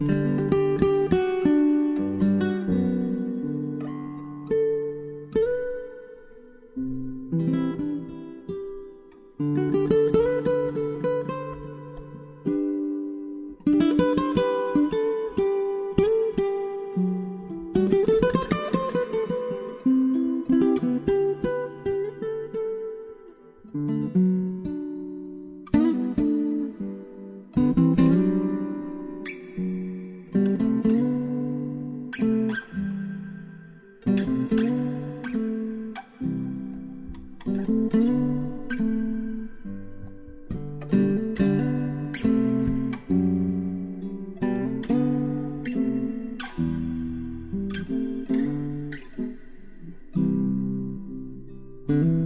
Música Mm-hmm.